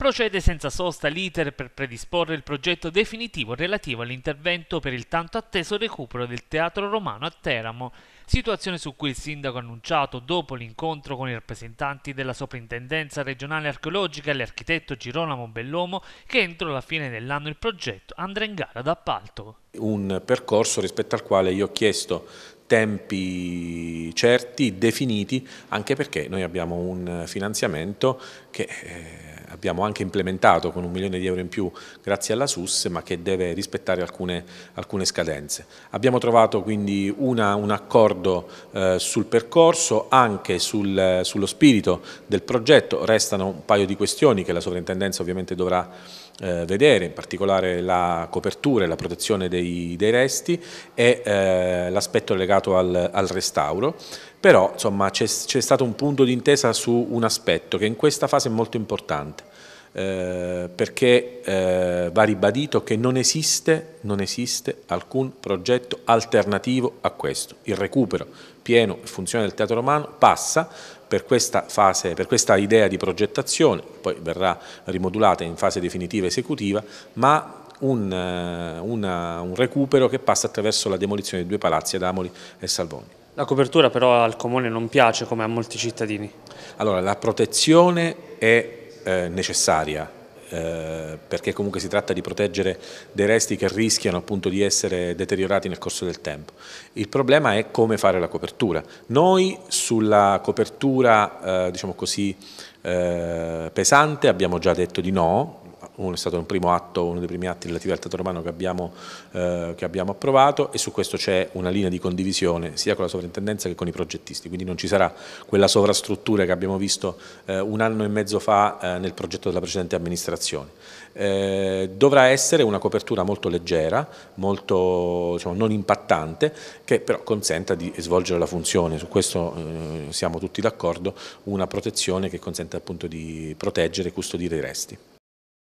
Procede senza sosta l'iter per predisporre il progetto definitivo relativo all'intervento per il tanto atteso recupero del Teatro Romano a Teramo, situazione su cui il sindaco ha annunciato dopo l'incontro con i rappresentanti della Soprintendenza regionale archeologica e l'architetto Girolamo Bellomo che entro la fine dell'anno il progetto andrà in gara d'appalto. Un percorso rispetto al quale io ho chiesto tempi certi, definiti, anche perché noi abbiamo un finanziamento che eh, abbiamo anche implementato con un milione di euro in più grazie alla SUS ma che deve rispettare alcune, alcune scadenze. Abbiamo trovato quindi una, un accordo eh, sul percorso, anche sul, sullo spirito del progetto, restano un paio di questioni che la sovrintendenza ovviamente dovrà eh, vedere, in particolare la copertura e la protezione dei, dei resti e eh, l'aspetto legato al, al, restauro, però c'è stato un punto di intesa su un aspetto che in questa fase è molto importante. Eh, perché eh, va ribadito che non esiste, non esiste alcun progetto alternativo a questo. Il recupero pieno e funzione del Teatro Romano passa per questa fase, per questa idea di progettazione, poi verrà rimodulata in fase definitiva esecutiva, ma un, eh, una, un recupero che passa attraverso la demolizione di due palazzi Adamoli e Salvoni. La copertura però al Comune non piace come a molti cittadini. Allora, la protezione è eh, necessaria eh, perché comunque si tratta di proteggere dei resti che rischiano appunto di essere deteriorati nel corso del tempo. Il problema è come fare la copertura. Noi sulla copertura eh, diciamo così, eh, pesante abbiamo già detto di no, uno è stato un primo atto, uno dei primi atti relativi al Teatro Romano che abbiamo, eh, che abbiamo approvato e su questo c'è una linea di condivisione sia con la sovrintendenza che con i progettisti, quindi non ci sarà quella sovrastruttura che abbiamo visto eh, un anno e mezzo fa eh, nel progetto della precedente amministrazione. Eh, dovrà essere una copertura molto leggera, molto diciamo, non impattante, che però consenta di svolgere la funzione, su questo eh, siamo tutti d'accordo, una protezione che consente appunto di proteggere e custodire i resti.